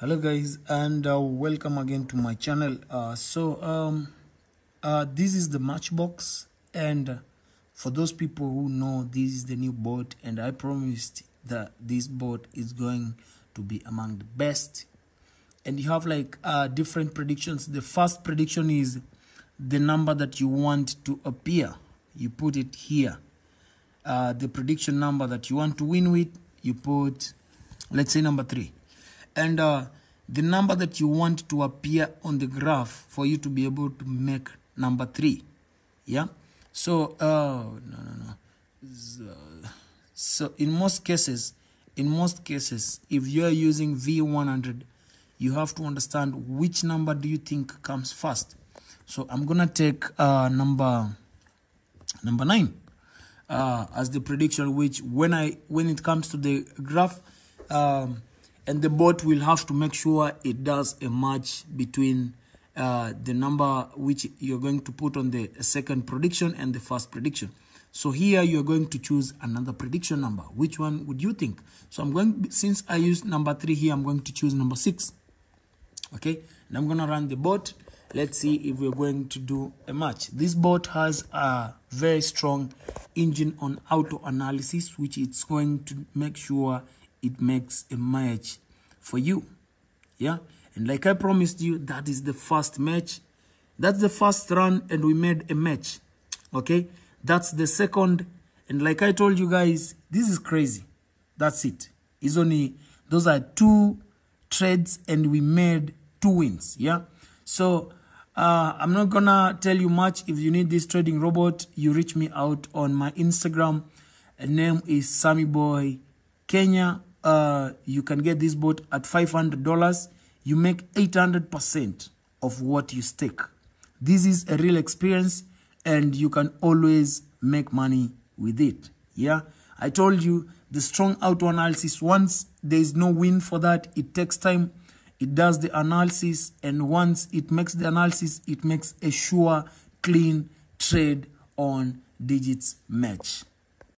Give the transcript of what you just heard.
hello guys and uh, welcome again to my channel. Uh, so um, uh, this is the matchbox and for those people who know this is the new board and i promised that this board is going to be among the best. And you have like uh, different predictions. The first prediction is the number that you want to appear. You put it here. Uh, the prediction number that you want to win with you put let's say number three and uh, the number that you want to appear on the graph for you to be able to make number three. Yeah? So uh no no no. So, in most cases in most cases if you are using v100 you have to understand which number do you think comes first. So i'm gonna take uh number number nine uh, as the prediction which when i when it comes to the graph um, and the bot will have to make sure it does a match between uh, the number which you're going to put on the second prediction and the first prediction. So here you're going to choose another prediction number. Which one would you think? So i'm going since i used number three here i'm going to choose number six. Okay? And i'm gonna run the bot let's see if we're going to do a match. This bot has a very strong engine on auto analysis which it's going to make sure it makes a match for you. Yeah? And like i promised you that is the first match. That's the first run and we made a match. Okay? That's the second. And like i told you guys this is crazy. That's it. It's only those are two trades and we made two wins. Yeah? So uh, i'm not gonna tell you much. If you need this trading robot you reach me out on my instagram. And name is sammy boy kenya uh, you can get this boat at $500 you make 800% of what you stake. This is a real experience and you can always make money with it yeah? I told you the strong auto analysis once there is no win for that it takes time it does the analysis and once it makes the analysis it makes a sure clean trade on digits match